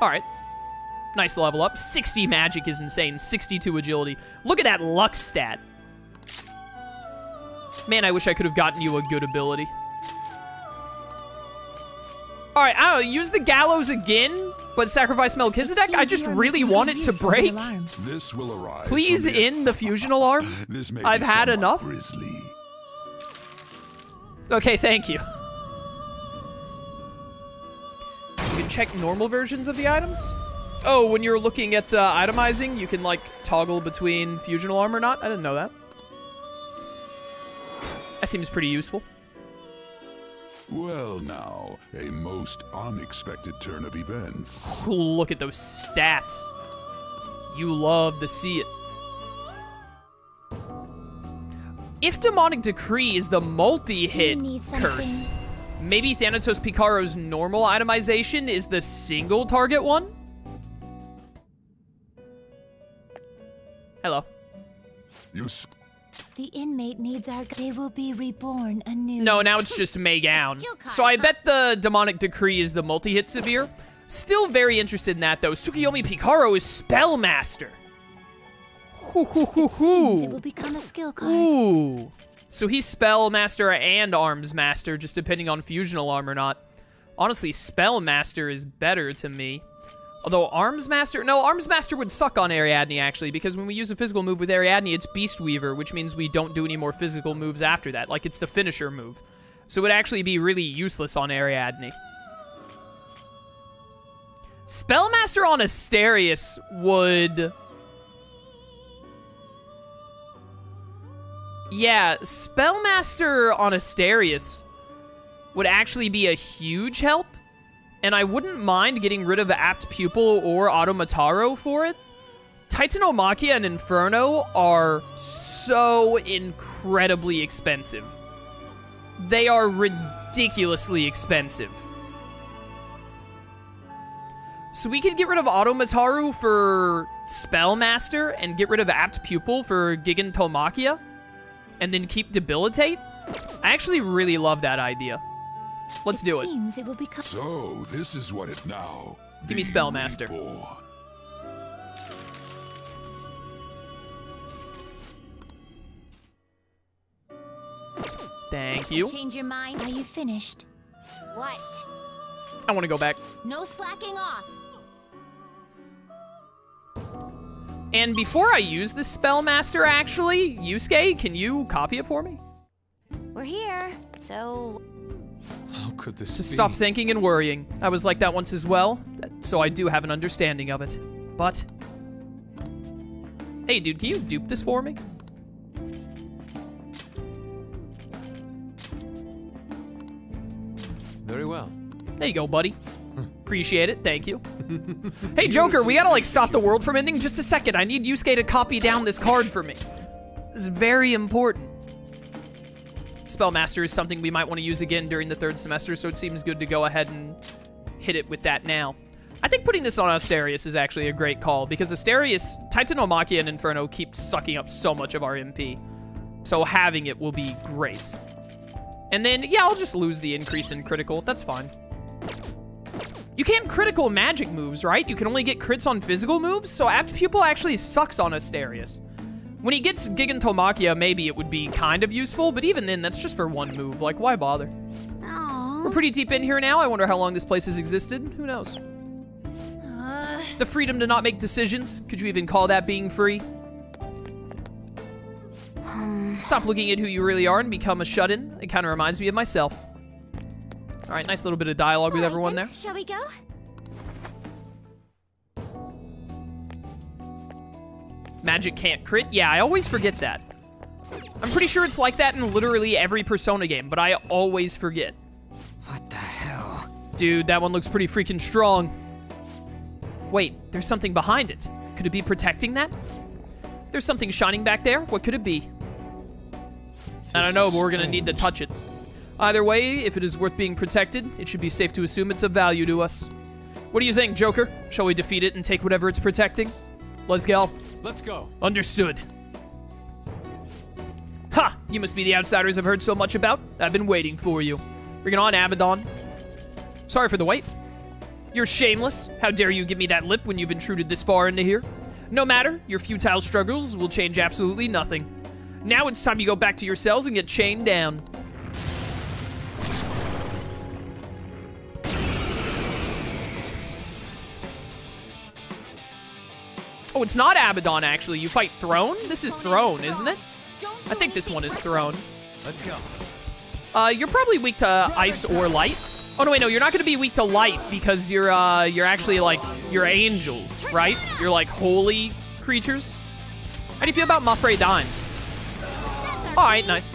All right. Nice level up. 60 magic is insane. 62 agility. Look at that luck stat. Man, I wish I could have gotten you a good ability. All right, I don't know. Use the gallows again, but sacrifice Melchizedek? I just really want it to break. This will arise. Please end the fusion alarm. I've had enough. Grisly. Okay, thank you. Check normal versions of the items. Oh, when you're looking at uh, itemizing, you can like toggle between fusion alarm or not. I didn't know that. That seems pretty useful. Well, now, a most unexpected turn of events. Look at those stats. You love to see it. If Demonic Decree is the multi-hit need something? curse, maybe Thanatos Picaro's normal itemization is the single target one? Hello. You s- The inmate needs our. They will be reborn anew. No, now it's just May Gown. So I bet the Demonic Decree is the multi-hit severe. Still very interested in that, though. Tsukiyomi Picaro is Spellmaster. Hoo, hoo, hoo, hoo. It will become a skill card. Ooh. So he's Spellmaster and Arms Master, just depending on Fusion Alarm or not. Honestly, Spellmaster is better to me. Although Arms Master... No, Arms Master would suck on Ariadne, actually, because when we use a physical move with Ariadne, it's Beast Weaver, which means we don't do any more physical moves after that. Like, it's the finisher move. So it would actually be really useless on Ariadne. Spellmaster on Asterius would... Yeah, Spellmaster on Asterius would actually be a huge help, and I wouldn't mind getting rid of Apt Pupil or Automataru for it. Titanomachia and Inferno are so incredibly expensive. They are ridiculously expensive. So we could get rid of Automataru for Spellmaster and get rid of Apt Pupil for Gigantomachia and then keep Debilitate? I actually really love that idea. Let's do it. Seems it will become. So, this is what it now. Give me be Spellmaster. reborn. Thank you. Change your mind. Are you finished? What? I want to go back. No slacking off. And before I use the Spellmaster, actually, Yusuke, can you copy it for me? We're here. So How could this To be? stop thinking and worrying. I was like that once as well, so I do have an understanding of it. But... Hey, dude, can you dupe this for me? Very well. There you go, buddy. Appreciate it. Thank you. hey, Joker, we gotta, like, stop the world from ending. Just a second. I need Yusuke to copy down this card for me. This is very important. Spellmaster is something we might want to use again during the third semester, so it seems good to go ahead and hit it with that now. I think putting this on Asterius is actually a great call, because Asterius, Titanomachia and Inferno keep sucking up so much of our MP. So having it will be great. And then, yeah, I'll just lose the increase in critical. That's fine. You can't critical magic moves, right? You can only get crits on physical moves, so Apt Pupil actually sucks on Asterius. When he gets Gigantomachia, maybe it would be kind of useful, but even then, that's just for one move. Like, why bother? We're Oh. pretty deep in here now. I wonder how long this place has existed. Who knows? Uh, The freedom to not make decisions. Could you even call that being free? Stop looking at who you really are and become a shut-in. It kind of reminds me of myself. All right, nice little bit of dialogue with everyone then. there. Shall we go? Magic can't crit? Yeah, I always forget that. I'm pretty sure it's like that in literally every Persona game, but I always forget. What the hell? Dude, that one looks pretty freaking strong. Wait, there's something behind it. Could it be protecting that? There's something shining back there. What could it be? I don't know, but we're gonna need to touch it. Either way, if it is worth being protected, it should be safe to assume it's of value to us. What do you think, Joker? Shall we defeat it and take whatever it's protecting? Let's go. Let's go. Understood. Ha! You must be the outsiders I've heard so much about. I've been waiting for you. Bring it on, Abaddon. Sorry for the wait. You're shameless. How dare you give me that lip when you've intruded this far into here? No matter, your futile struggles will change absolutely nothing. Now it's time you go back to your cells and get chained down. Oh, it's not Abaddon, actually. You fight Throne? This is Throne, isn't it? I think this one is Throne. Let's go. Uh, you're probably weak to ice or light. Oh no, wait, no, you're not gonna be weak to light because you're uh, you're actually like you're angels, right? You're like holy creatures. How do you feel about Mabufudyne? All right, nice.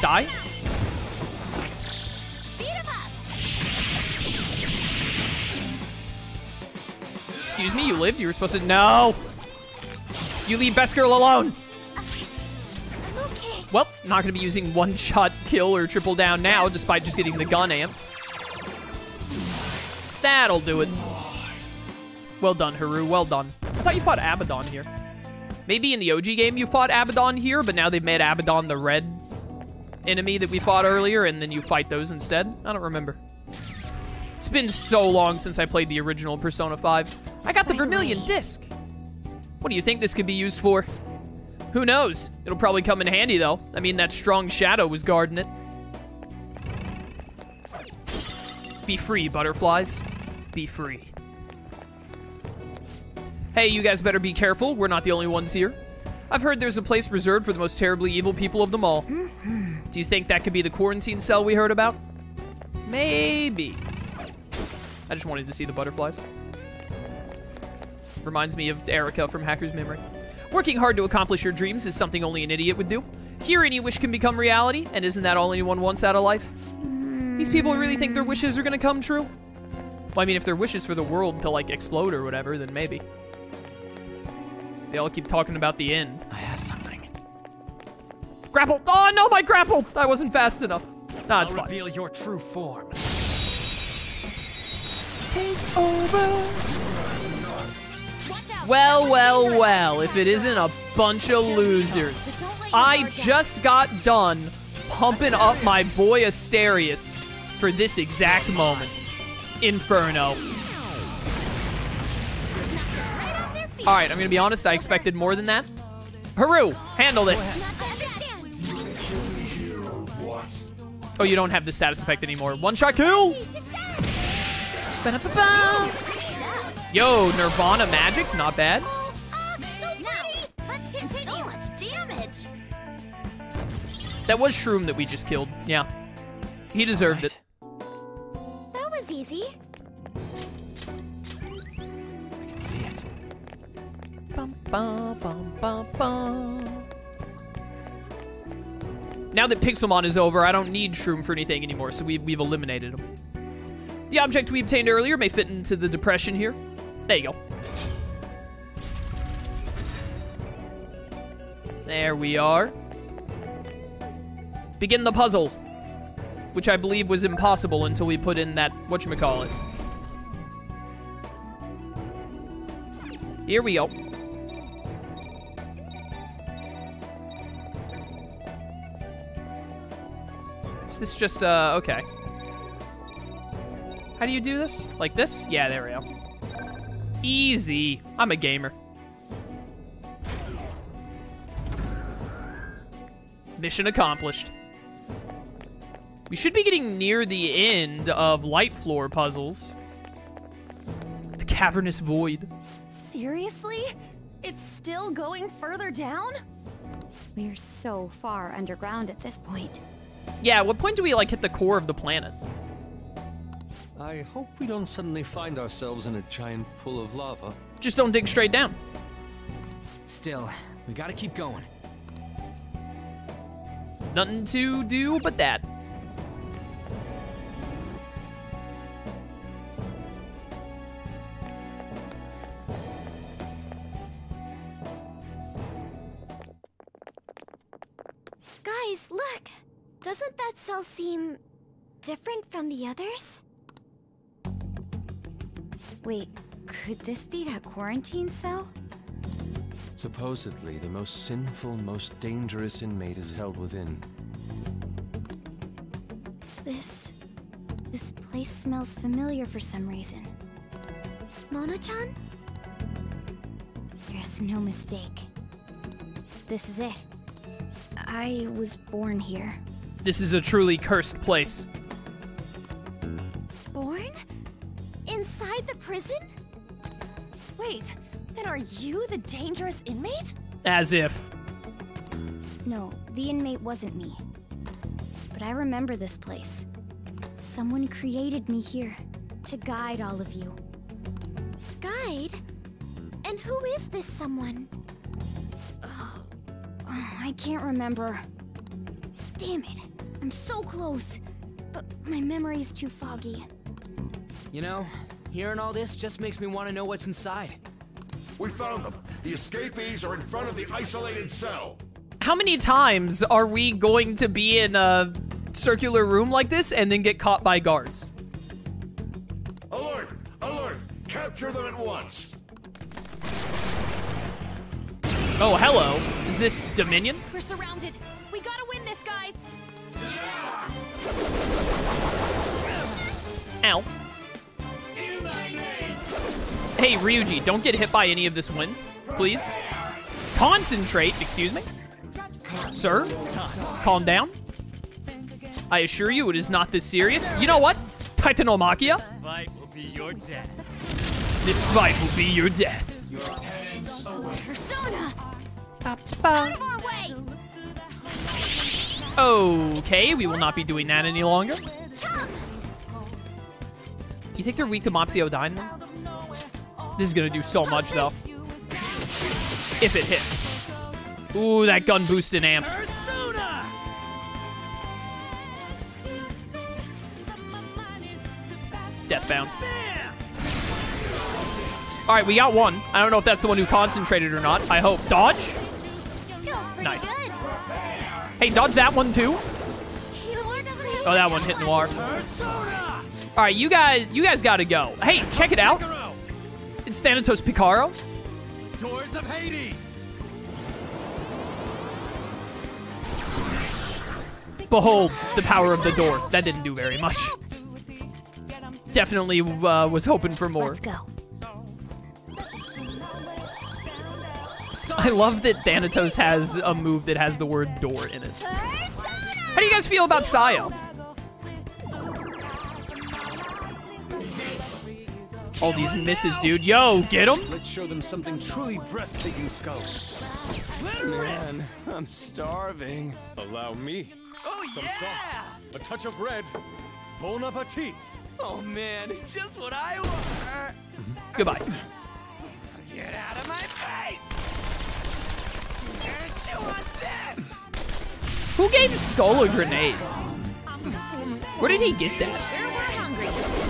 Die? Excuse me, you lived? You were supposed to. No! You leave Best Girl alone! Okay. Well, not gonna be using one shot kill or triple down now, despite just getting the gun amps. That'll do it. Well done, Haru. Well done. I thought you fought Abaddon here. Maybe in the OG game you fought Abaddon here, but now they've made Abaddon the red enemy that we fought earlier, and then you fight those instead? I don't remember. It's been so long since I played the original Persona 5. I got the Vermilion disc. What do you think this could be used for? Who knows? It'll probably come in handy, though. I mean, that strong shadow was guarding it. Be free, butterflies. Be free. Hey, you guys better be careful. We're not the only ones here. I've heard there's a place reserved for the most terribly evil people of them all. Mm-hmm. Do you think that could be the quarantine cell we heard about? Maybe. I just wanted to see the butterflies. Reminds me of Erika from Hacker's Memory. Working hard to accomplish your dreams is something only an idiot would do. Here, any wish can become reality, and isn't that all anyone wants out of life? These people really think their wishes are gonna come true? Well, I mean, if their wishes for the world to, like, explode or whatever, then maybe. They all keep talking about the end. I have something. Grapple! Oh, no, my grapple! That wasn't fast enough. Nah, it's I'll fine. reveal your true form. Take over. Well, well, well, if it isn't a bunch of losers. I just got done pumping up my boy Asterius for this exact moment. Inferno. Alright, I'm gonna be honest, I expected more than that. Haru, handle this. Oh, you don't have the status effect anymore. One shot kill! Ba-da-ba-ba. Yo, Nirvana magic, not bad. So much damage. That was Shroom that we just killed. Yeah. He deserved Right. it. That was easy. I can see it. Bum, bum, bum, bum, bum. Now that Pixelmon is over, I don't need Shroom for anything anymore, so we've, we've eliminated him. The object we obtained earlier may fit into the depression here. There you go. There we are. Begin the puzzle. Which I believe was impossible until we put in that whatchamacallit. Here we go. Is this just, uh, okay. How do you do this? Like this? Yeah, there we go. Easy. I'm a gamer. Mission accomplished. We should be getting near the end of light floor puzzles. The cavernous void. Seriously? It's still going further down? We're so far underground at this point. Yeah, what point do we like hit the core of the planet? I hope we don't suddenly find ourselves in a giant pool of lava. Just don't dig straight down. Still, we gotta keep going. Nothing to do but that. Guys, look. Doesn't that cell seem different from the others? Wait, could this be that quarantine cell? Supposedly, the most sinful, most dangerous inmate is held within. This This place smells familiar for some reason. Mona-chan? There's no mistake. This is it. I was born here. This is a truly cursed place. The dangerous inmate? As if. No, the inmate wasn't me. But I remember this place. Someone created me here to guide all of you. Guide? And who is this someone? Oh, I can't remember. Damn it. I'm so close. But my memory's too foggy. You know, hearing all this just makes me want to know what's inside. We found them. The escapees are in front of the isolated cell. How many times are we going to be in a circular room like this and then get caught by guards? Alert! Alert! Capture them at once. Oh, hello. Is this Dominion? We're surrounded. We gotta win this, guys. Ow. Hey, Ryuji, don't get hit by any of this wind, please. Concentrate, excuse me. Sir, calm down. I assure you it is not this serious. You know what? Titanomachia, Fight will be your death. this fight will be your death. Persona! Out of our way! Okay, we will not be doing that any longer. You think they're weak to Mapsiodyne? This is gonna do so much, though. If it hits. Ooh, that gun boosted amp. Deathbound. All right, we got one. I don't know if that's the one who concentrated or not. I hope. Dodge? Nice. Hey, dodge that one too. Oh, that one hit Noir. Persona! All right, you guys, you guys got to go. Hey, check it out. Figaro! It's Thanatos Picaro. Doors of Hades! Behold the power of the door. That didn't do very much. Definitely uh, was hoping for more. Let's go. I love that Thanatos has a move that has the word door in it. How do you guys feel about Sayo? All these misses, dude. Yo, get him. Let's show them something truly breathtaking, Skull. Man, I'm starving. Allow me. Oh, Some yeah! sauce, a touch of red. Bon appetit. Oh, man, just what I want! Goodbye. Get out of my face! Don't you want this? Who gave Skull a grenade? Where did he get that?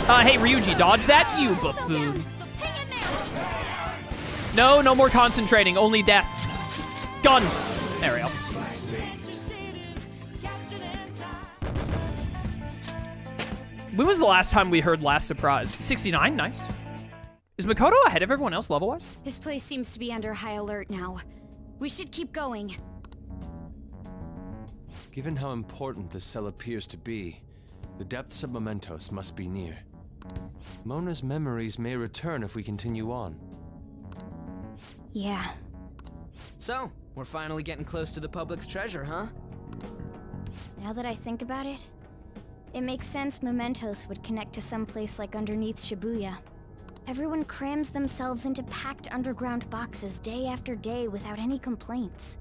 Sure. Uh, hey, Ryuji, dodge that, you buffoon. Hang in there! No, no more concentrating, only death. Gun. There we go. When was the last time we heard Last Surprise? 69, nice. Is Makoto ahead of everyone else level-wise? This place seems to be under high alert now. We should keep going. Given how important this cell appears to be, the depths of Mementos must be near. Mona's memories may return if we continue on. Yeah. So, we're finally getting close to the public's treasure, huh? Now that I think about it, it makes sense mementos would connect to some place like underneath Shibuya. Everyone crams themselves into packed underground boxes day after day without any complaints.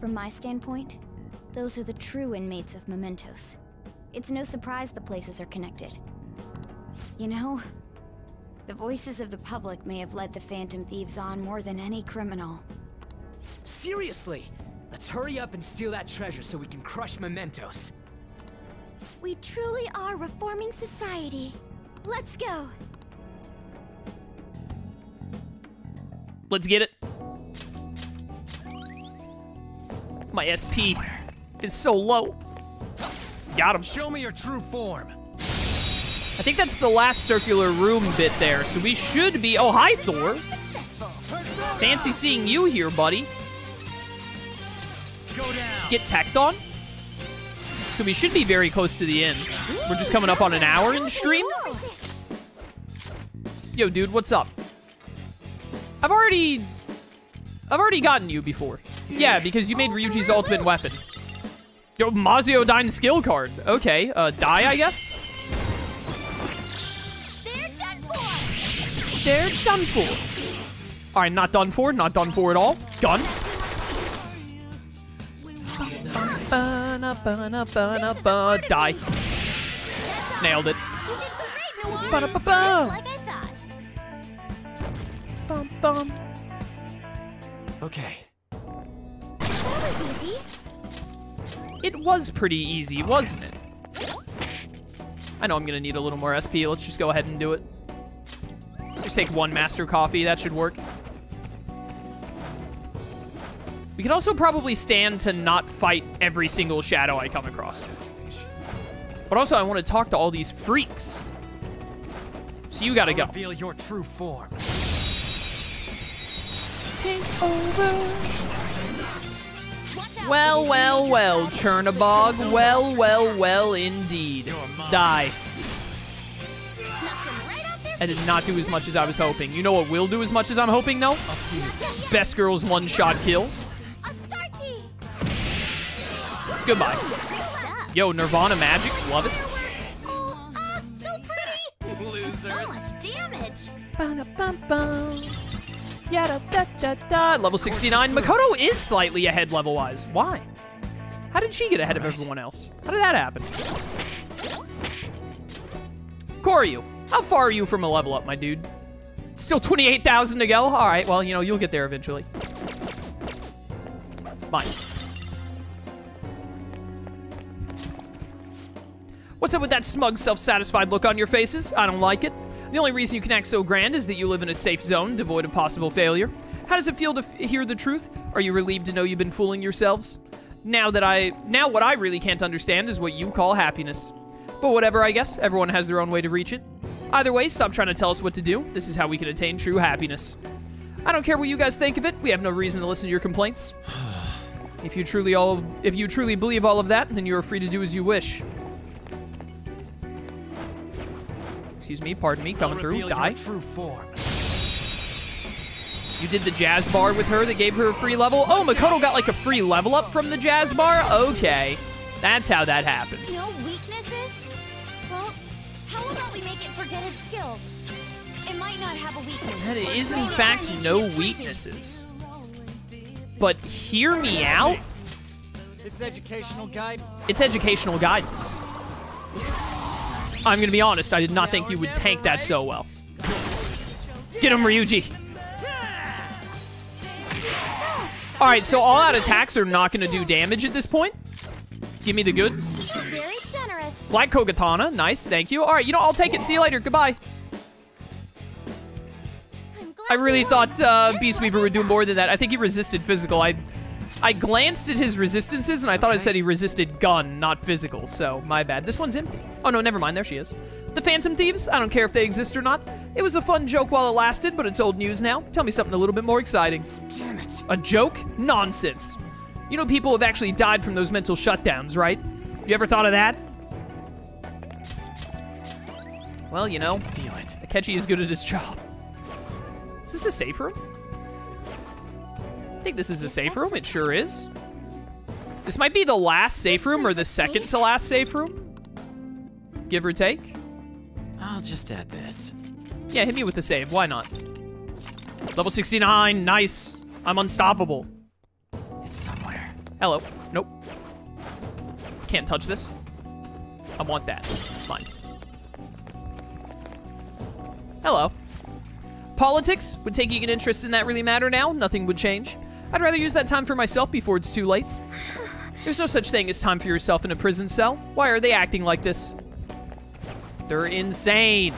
From my standpoint, those are the true inmates of mementos. It's no surprise the places are connected. You know, the voices of the public may have led the Phantom Thieves on more than any criminal. Seriously! Let's hurry up and steal that treasure so we can crush Mementos. We truly are reforming society. Let's go. Let's get it. My SP is so low. Got him. Show me your true form. I think that's the last circular room bit there, so we should be... Oh, hi, Thor. Fancy seeing you here, buddy. Get tacked on? So we should be very close to the end. We're just coming up on an hour in stream. Yo, dude, what's up? I've already... I've already gotten you before. Yeah, because you made Ryuji's ultimate weapon. Yo, Maziodyne skill card. Okay, uh, die, I guess? For! They're done for. All right, not done for, not done for at all. Gun. Die. Nailed it. You did great, Noir! Like Bum, bum. Okay. That was easy. It was pretty easy, wasn't it? I know I'm gonna need a little more SP. Let's just go ahead and do it. Just take one master coffee. That should work. We could also probably stand to not fight every single shadow I come across. But also, I want to talk to all these freaks. So you gotta go. Reveal your true form. Take over. Well, well, well, Chernabog. Well, well, well, indeed. Die. Knocked him right off their I did not do as much as I was hoping. You know what will do as much as I'm hoping, though? Best girl's one-shot kill. Goodbye. Yo, Nirvana magic. Love it. Oh, so pretty! So much damage. Ba-da-bum-bum. Yada-da-da-da. Level 69. Makoto is slightly ahead level-wise. Why? How did she get ahead of everyone else? How did that happen? Koryu, how far are you from a level up, my dude? Still 28,000 to go? All right, well, you know, you'll get there eventually. Fine. What's up with that smug, self-satisfied look on your faces? I don't like it. The only reason you can act so grand is that you live in a safe zone, devoid of possible failure. How does it feel to hear the truth? Are you relieved to know you've been fooling yourselves? Now that I, now what I really can't understand is what you call happiness. But whatever, I guess. Everyone has their own way to reach it. Either way, stop trying to tell us what to do. This is how we can attain true happiness. I don't care what you guys think of it. We have no reason to listen to your complaints. If you truly all, if you truly believe all of that, then you are free to do as you wish. Excuse me, pardon me, coming through. Die. true form. You did the jazz bar with her that gave her a free level? Oh, Makoto got like a free level up from the jazz bar? Okay. That's how that happened. No weaknesses? Well, how about we make it forget its skills? It might not have a weakness. That or is in fact no they'll treat me. weaknesses. But hear me out. It's educational guidance. It's educational guidance. I'm gonna be honest, I did not think you would tank that so well. Get him, Ryuji. Alright, so all out attacks are not gonna do damage at this point. Give me the goods. Black Kogatana, nice, thank you. Alright, you know, I'll take it. See you later, goodbye. I really thought uh, Beast Weaver would do more than that. I think he resisted physical. I I glanced at his resistances and I thought it said he resisted gun, not physical. So my bad. This one's empty. Oh no, never mind. There she is. The Phantom Thieves. I don't care if they exist or not. It was a fun joke while it lasted, but it's old news now. Tell me something a little bit more exciting. Damn it. A joke? Nonsense. You know people have actually died from those mental shutdowns, right? You ever thought of that? Well, you know, Feel it. Akechi is good at his job. Is this a safe room? I think this is a safe room. It sure is. This might be the last safe room or the second to last safe room. Give or take. I'll just add this. Yeah, hit me with the save. Why not? Level 69. Nice. I'm unstoppable. It's somewhere. Hello. Nope. Can't touch this. I want that. Fine. Hello. Politics? Would taking an interest in that really matter now? Nothing would change. I'd rather use that time for myself before it's too late. There's no such thing as time for yourself in a prison cell. Why are they acting like this? They're insane.